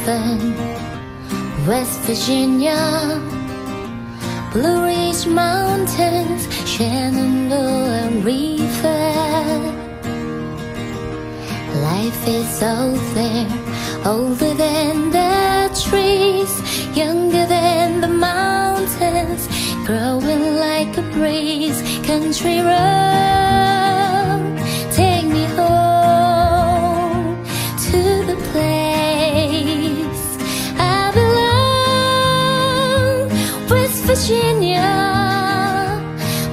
Haven, West Virginia, Blue Ridge Mountains, Shenandoah River. Life is old there, older than the trees, younger than the mountains, growing like a breeze. Country road, Virginia,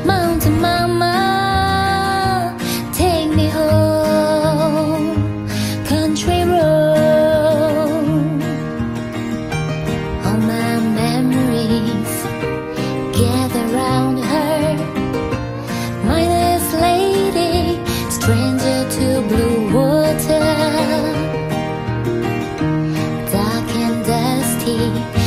Mountain Mama, take me home, country road. All my memories gather around her, mindless lady, stranger to blue water, dark and dusty.